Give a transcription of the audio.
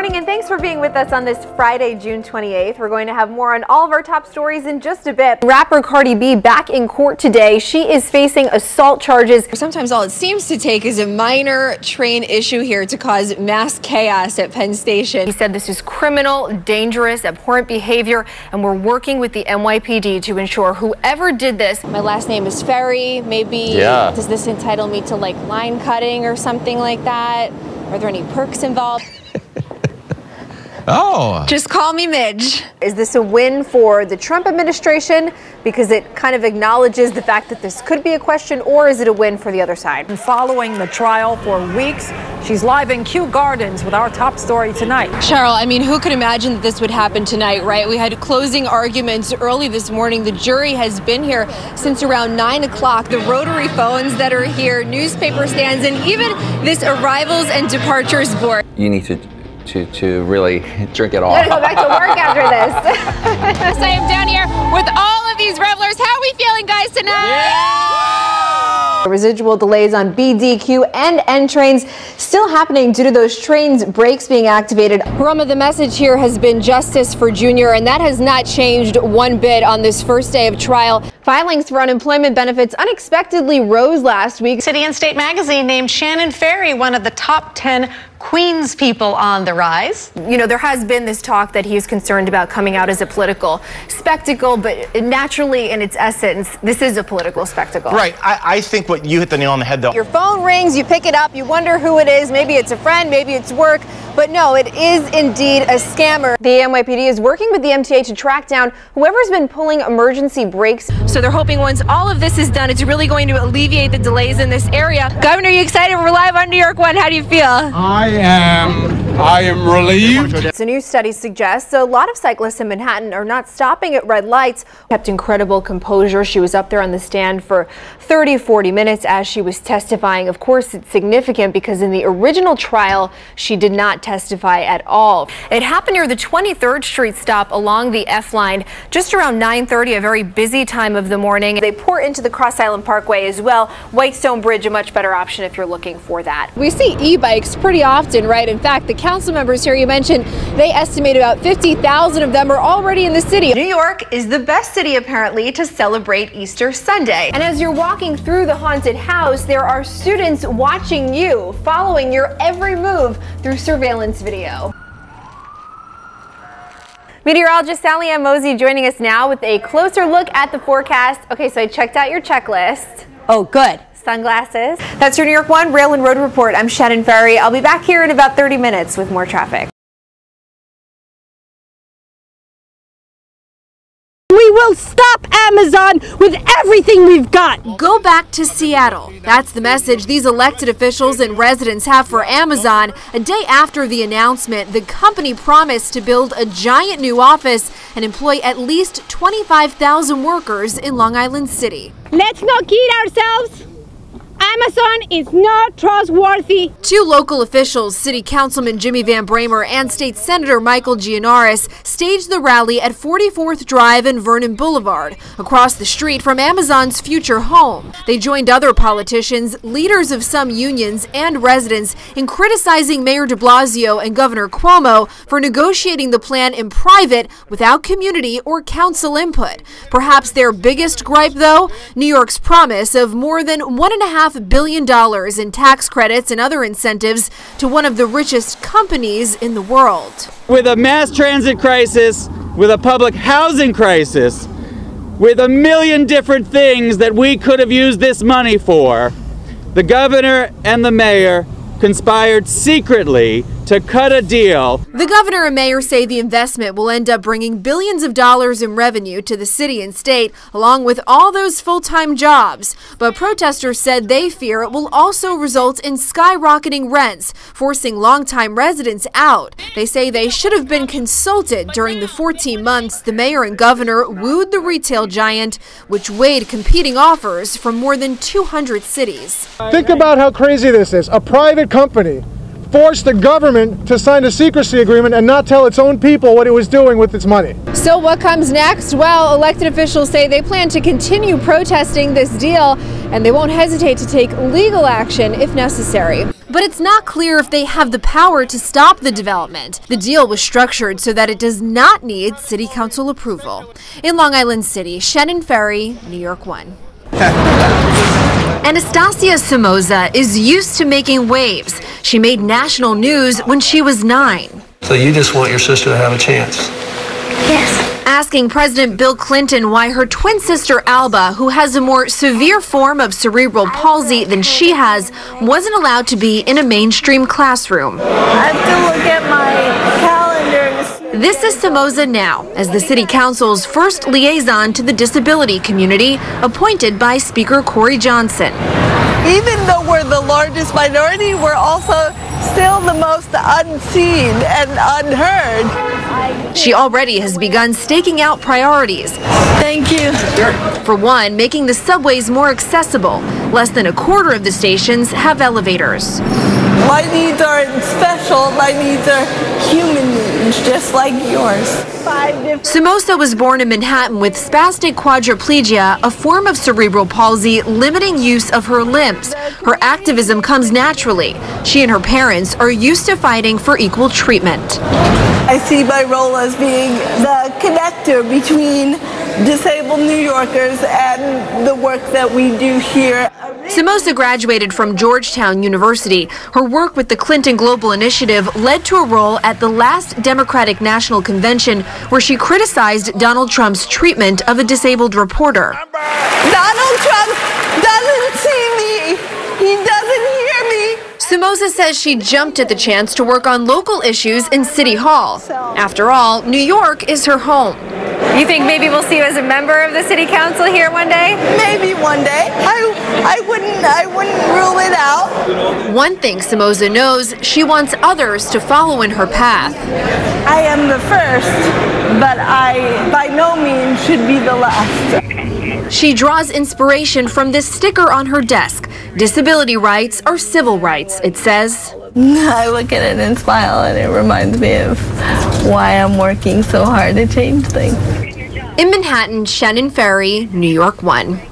morning and thanks for being with us on this Friday, June 28th. We're going to have more on all of our top stories in just a bit. Rapper Cardi B back in court today. She is facing assault charges. Sometimes all it seems to take is a minor train issue here to cause mass chaos at Penn Station. He said this is criminal, dangerous, abhorrent behavior, and we're working with the NYPD to ensure whoever did this. My last name is Ferry. Maybe Yeah. does this entitle me to like line cutting or something like that? Are there any perks involved? Oh. Just call me Midge. Is this a win for the Trump administration because it kind of acknowledges the fact that this could be a question, or is it a win for the other side? Following the trial for weeks, she's live in Kew Gardens with our top story tonight. Cheryl, I mean, who could imagine that this would happen tonight, right? We had closing arguments early this morning. The jury has been here since around 9 o'clock. The rotary phones that are here, newspaper stands, and even this arrivals and departures board. you need to to, to really drink it all. I'm gonna go back to work after this. Yes, I am down here with all of these revelers. How are we feeling, guys, tonight? Residual delays on BDQ and N trains still happening due to those trains' brakes being activated. Rama, the message here has been justice for Junior, and that has not changed one bit on this first day of trial. Filings for unemployment benefits unexpectedly rose last week. City and State magazine named Shannan Ferry one of the top 10 Queens people on the rise. You know, there has been this talk that he he's concerned about coming out as a political spectacle, but naturally, in its essence, this is a political spectacle. Right. I, I think what you hit the nail on the head, though. Your phone rings, you pick it up, you wonder who it is. Maybe it's a friend, maybe it's work. But no, it is indeed a scammer. The NYPD is working with the MTA to track down whoever's been pulling emergency brakes. So they're hoping once all of this is done, it's really going to alleviate the delays in this area. Governor, are you excited? We're live on New York One. How do you feel? I am, I am relieved. A new study suggests a lot of cyclists in Manhattan are not stopping at red lights. Kept incredible composure. She was up there on the stand for 30, 40 minutes as she was testifying. Of course, it's significant because in the original trial, she did not testify at all. It happened near the 23rd Street stop along the F line just around 9:30, a very busy time of the morning. They pour into the Cross Island Parkway as well. Whitestone Bridge, a much better option if you're looking for that. We see e-bikes pretty often, right? In fact, the council members here you mentioned, they estimate about 50,000 of them are already in the city. New York is the best city apparently to celebrate Easter Sunday. And as you're walking through the haunted house, there are students watching you, following your every move through surveillance video. Meteorologist Sally Ann Mosey joining us now with a closer look at the forecast. Okay, so I checked out your checklist. Oh, good. Sunglasses. That's your New York One Rail and Road Report. I'm Shannan Ferry. I'll be back here in about 30 minutes with more traffic. We will stop Amazon with everything we've got. Go back to Seattle. That's the message these elected officials and residents have for Amazon. A day after the announcement, the company promised to build a giant new office and employ at least 25,000 workers in Long Island City. Let's not kid ourselves. Amazon is not trustworthy. Two local officials, City Councilman Jimmy Van Bramer and State Senator Michael Gianaris, staged the rally at 44th Drive and Vernon Boulevard, across the street from Amazon's future home. They joined other politicians, leaders of some unions, and residents in criticizing Mayor de Blasio and Governor Cuomo for negotiating the plan in private without community or council input. Perhaps their biggest gripe, though, New York's promise of more than $1.5 billion in tax credits and other incentives to one of the richest companies in the world. With a mass transit crisis, with a public housing crisis, with a million different things that we could have used this money for, the governor and the mayor conspired secretly to cut a deal. The governor and mayor say the investment will end up bringing billions of dollars in revenue to the city and state, along with all those full time jobs. But protesters said they fear it will also result in skyrocketing rents, forcing longtime residents out. They say they should have been consulted during the 14 months the mayor and governor wooed the retail giant, which weighed competing offers from more than 200 cities. Think about how crazy this is. A private company forced the government to sign a secrecy agreement and not tell its own people what it was doing with its money. So what comes next? Well, elected officials say they plan to continue protesting this deal and they won't hesitate to take legal action if necessary. But it's not clear if they have the power to stop the development. The deal was structured so that it does not need city council approval. In Long Island City, Shannan Ferry, New York 1. Anastasia Somoza is used to making waves. She made national news when she was nine. So you just want your sister to have a chance? Yes. Asking President Bill Clinton why her twin sister Alba, who has a more severe form of cerebral palsy than she has, wasn't allowed to be in a mainstream classroom. I have to look at my calendar. This is Somoza now, as the City Council's first liaison to the disability community, appointed by Speaker Corey Johnson. Even though we're the largest minority, we're also still the most unseen and unheard. She already has begun staking out priorities. Thank you. For one, making the subways more accessible. Less than a quarter of the stations have elevators. My needs aren't special, my needs are human needs, just like yours. Somoza was born in Manhattan with spastic quadriplegia, a form of cerebral palsy limiting use of her limbs. Her activism comes naturally. She and her parents are used to fighting for equal treatment. I see my role as being the connector between disabled New Yorkers and the work that we do here. Somoza graduated from Georgetown University. Her work with the Clinton Global Initiative led to a role at the last Democratic National Convention where she criticized Donald Trump's treatment of a disabled reporter. Donald Trump doesn't see me. He doesn't hear me. Somoza says she jumped at the chance to work on local issues in City Hall. After all, New York is her home. You think maybe we'll see you as a member of the city council here one day? Maybe one day. I I wouldn't I wouldn't rule it out. One thing Somoza knows, she wants others to follow in her path. I am the first, but I by no means should be the last. She draws inspiration from this sticker on her desk. Disability rights are civil rights, it says. I look at it and smile, and it reminds me of why I'm working so hard to change things. In Manhattan, Shannan Ferry, New York 1.